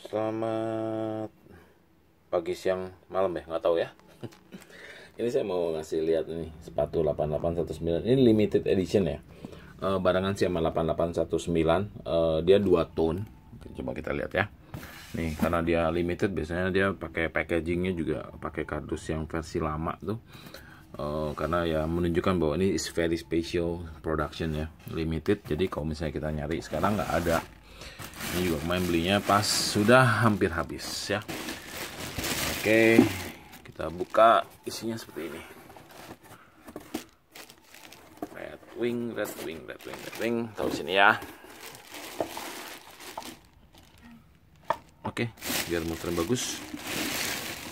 Selamat pagi siang malam ya nggak tahu ya. Ini saya mau ngasih lihat nih sepatu 8819 ini limited edition ya. Uh, barangan sih sama 8819 uh, dia dua tone coba kita lihat ya. Nih karena dia limited biasanya dia pakai packagingnya juga pakai kardus yang versi lama tuh. Uh, karena ya menunjukkan bahwa ini is very special production ya limited. Jadi kalau misalnya kita nyari sekarang nggak ada ini juga kemarin belinya pas sudah hampir habis ya. Oke kita buka isinya seperti ini. Red wing red wing red wing red wing. Taruh sini ya. Oke biar muterin bagus.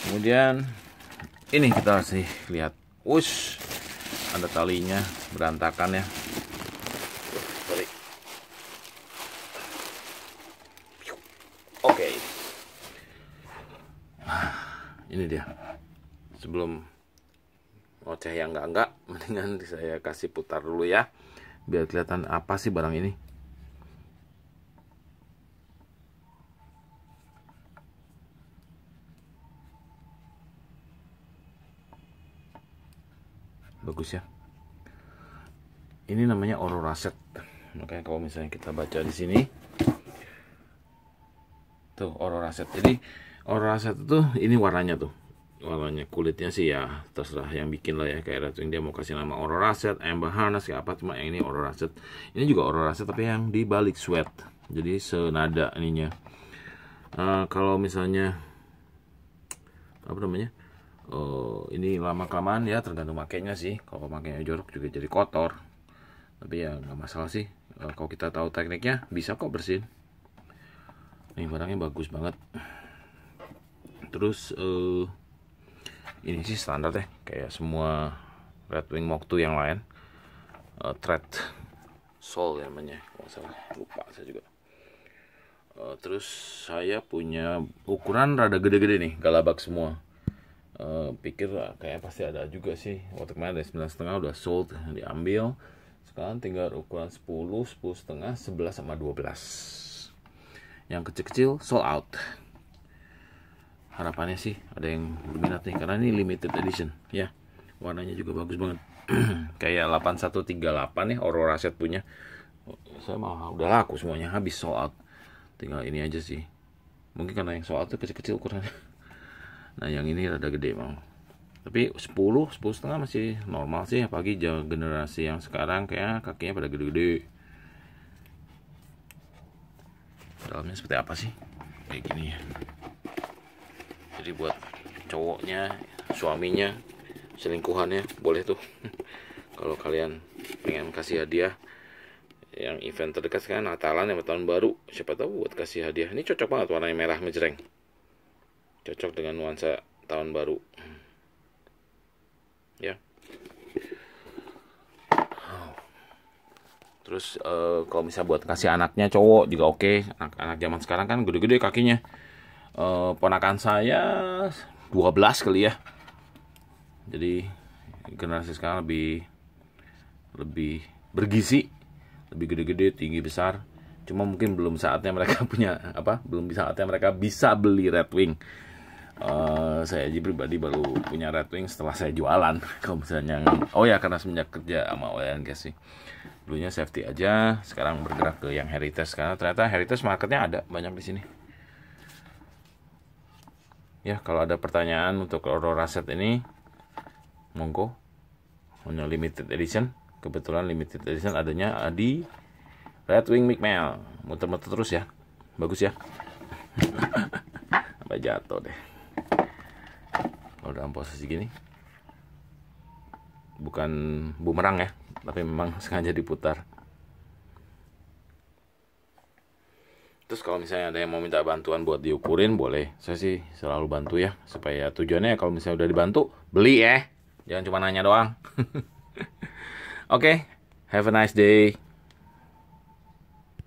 Kemudian ini kita sih lihat. Wush ada talinya berantakan ya sorry oke ini dia. Sebelum ngoceh yang enggak enggak mendingan saya kasih putar dulu ya biar kelihatan apa sih barang ini. Bagus ya. Ini namanya aurora set makanya kalau misalnya kita baca di sini tuh aurora set jadi aurora set itu ini warnanya tuh warnanya kulitnya sih ya terserah yang bikin lah ya kayak Redwing dia mau kasih nama aurora set amber harness kayak apa cuma yang ini aurora set ini juga aurora set tapi yang di balik sweat jadi senada ininya uh, kalau misalnya apa namanya Oh, ini lama kelamaan ya tergantung makainya sih. Kalau makainya jorok juga jadi kotor. Tapi ya nggak masalah sih. Uh, kalau kita tahu tekniknya bisa kok bersihin. Nih barangnya bagus banget. Terus uh, ini sih standar deh kayak semua Red Wing 2 yang lain. Uh, thread sole ya namanya. Kalau salah lupa saya juga. Uh, terus saya punya ukuran rada gede-gede nih, galabak semua uh, pikir kayak pasti ada juga sih waktu kemarin ada sembilan setengah udah sold diambil sekarang tinggal ukuran 10 10 setengah 11 sama 12 yang kecil-kecil sold out harapannya sih ada yang berminat nih karena ini limited edition. Ya. Warnanya juga bagus banget. Kayak 8138 nih Aurora set punya. Saya mah udah laku semuanya habis sold out. Tinggal ini aja sih. Mungkin karena yang sold out tuh kecil-kecil ukurannya. Nah yang ini rada gede bang tapi 10 10 setengah masih normal sih apalagi generasi yang sekarang kayak kakinya pada gede-gede. Dalamnya seperti apa sih? Kayak gini ya jadi buat cowoknya suaminya selingkuhannya boleh tuh. Kalau kalian pengen kasih hadiah yang event terdekat sekarang Natalan yang tahun baru siapa tahu buat kasih hadiah. Ini cocok banget warnanya merah menjereng cocok dengan nuansa tahun baru. Ya. Terus uh, kalau bisa buat kasih anaknya cowok juga oke. Okay. anak-anak zaman sekarang kan gede-gede kakinya uh, ponakan saya 12 kali ya jadi generasi sekarang lebih lebih bergizi lebih gede-gede tinggi besar cuma mungkin belum saatnya mereka punya apa belum saatnya mereka bisa beli Red Wing Uh, saya aja pribadi baru punya Red Wing setelah saya jualan. Kalau misalnya, oh ya karena semenjak kerja sama oil guys sih. Dulunya safety aja, sekarang bergerak ke yang heritage karena ternyata heritage marketnya ada banyak di sini. Ya kalau ada pertanyaan untuk Aurora set ini, monggo. Hanya limited edition. Kebetulan limited edition adanya di Red Wing McMahon. Muter-muter terus ya, bagus ya. Sampai jatuh deh kalau dalam posisi gini bukan bumerang ya tapi memang sengaja diputar terus kalau misalnya ada yang mau minta bantuan buat diukurin boleh. Saya sih selalu bantu ya supaya tujuannya kalau misalnya udah dibantu beli ya. Jangan cuma nanya doang. Oke okay, have a nice day